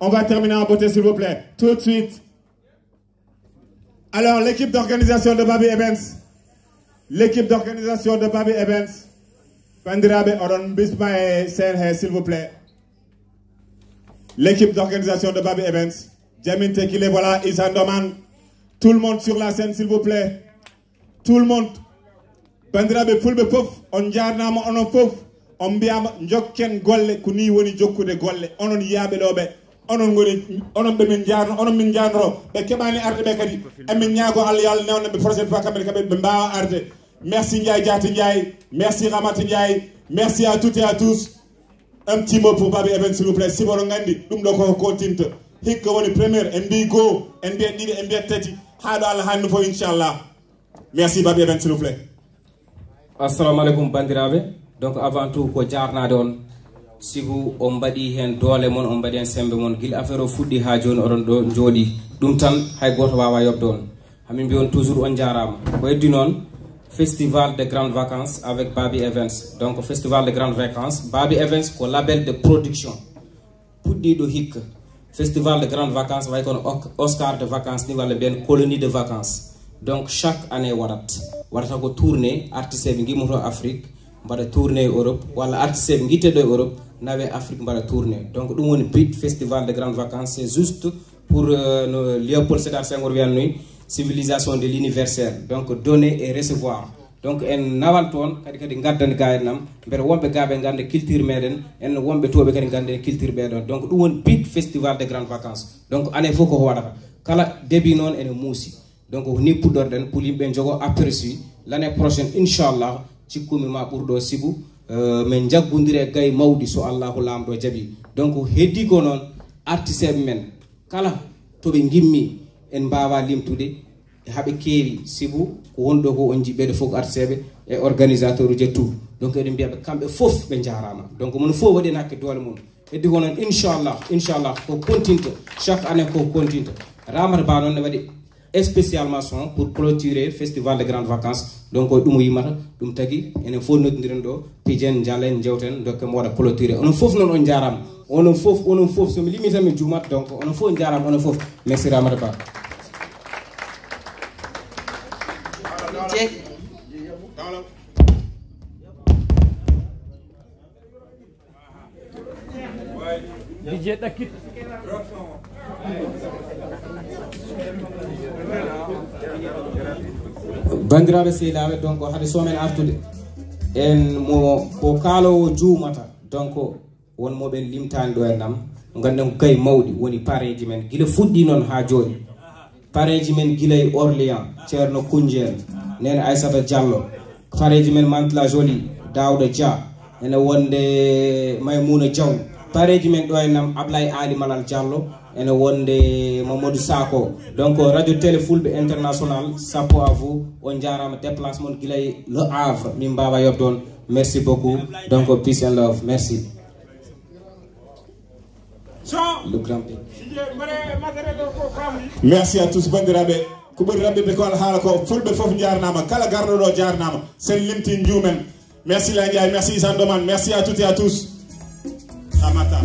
On va terminer en beauté, s'il vous plaît. Tout de suite. Alors, l'équipe d'organisation de Babi Evans. L'équipe d'organisation de Babi Evans. Bandirabe Oron Bisma et s'il vous plaît. L'équipe d'organisation de Babi Evans. Jamin Tekile, voilà, Isandoman. Tout le monde sur la scène, s'il vous plaît. Tout le monde. Bandirabe Fulbe Pof, on jarnama onon fof. On mbiyama jokken golle ko ni woni jokkude golle. Onon yaaɓe ɗo ɓe onon goni onon ɓe min jarno onon min jarnoro ɓe keɓani arde ɓe kadi. Emin ñaago allah yo allah newna ɓe prochaine fois kamɓe kamɓe ɓe mbawa arde. Merci Ndiaye Diaty Ndiaye merci Ramata Ndiaye merci à toutes et à tous. Un petit mot pour Babi Evans s'il vous plaît. Siboto gandi ɗum ɗo koko continta hikka woni premiére en mbi goho en mbiyat ɗiɗi en mbiyat tati. Ha ɗo allah hanno fo inchallah. Merci Babi Evans s'il vous plaît. Assalamu aleykum bandiraɓe donc avant tout ko jarnade on sigu on mbaɗi hen doole mon on mbaɗi hen sembe mon. Guila affaire o fuɗɗi ha joni oɗon ɗo jooɗi ɗum tan hay goto wawa yobde on. Hamin on toujours on jarama. Ko festival de grandes vacances avec babi events. Donc festival de grandes vacances babi events ko label de production. Puɗɗiɗo hikka. Festival de grandes vacances way oscar de vacances ni walla mbiyen colonie de vacances. Donc chaque année waɗat. Waɗata ko tourné artiste ɓe gimmoto afrique mbaɗa tourné europe walla artiste ɓe guitteɗo e europe nawe afrique mbaɗa tourné donc ɗum woni bit festival de grandes vacances. C'est juste pour euh, no léopold sédar senghor wiyannoy civilisation de l'universel. Donc donner et recevoir. Donc en nawal toon kadi kadi gaddani ga en nam beele wonɓe gaɓe ganda culture meɗen en wonɓe toɓe kadi ganda culture ɓeɗon donc ɗum woni big festival de grandes vacances. Donc année fof koko waɗata. Kala début noon ene muusi. Donc ni puɗɗorɗen pour yimɓe jogo aperçu l' année prochaine inchallah cikkumi ma ɓurɗo sibu uh, min jaggodiri gay mawɗi so allahu laamɗo jaaɓi donc heddi ko noon artiseɓe men kala toɓe gimmi en mbawa limtude e haɓe keewi sibu ko wonɗo ko on jiɓɓeɗe fof artiseɓe e organisateur uji tout donc eɗen mbiyaɓe kamɓe foof ɓe jarama. Donc mono fof waɗi en hakke doole mum heddi ko noon inchallah inchallah ko continta chaque année ko continta ramata ba noon ne waɗi spécialement son pour clôturer festival de grandes vacances. Donc ɗum yimata ɗum tagui enen fof noddodiren ɗo pijen jalen jewten donc mo waɗa clôturer. Onon fof noon on jarama onon mi juumat donc onon fof merci bandiraɓe sehilaɓe donc haade somen artude. En mo ko kaalowo juumata donc won moɓen limtani ɗo e nam. Ganden ko gay mawɗi woni pareji men. Guila fuɗɗi noon ha jooɗi. Pareji men guilay orléans ceerno kunjel nene aissata diallo. Pareji men mantla joli dawda dia ene wonde maymouna diaw. Pareji men ɗo e nam ali malal diallo ene wonde mamadou sako donc radio télé fulɓe international sappo à vous. On jarama déplacement guilay le havre min mbawa yobde merci beaucoup. Donc peace and love. Merci. Le grand merci à tous. Bandiraɓe ko ɓuri rabɓiɓe ko haala ko fulɓe foof jarnama kala garɗo ɗo jarnama sen limti juumen merci la ndiaye merci isan doman merci à toutes et à tous. Amata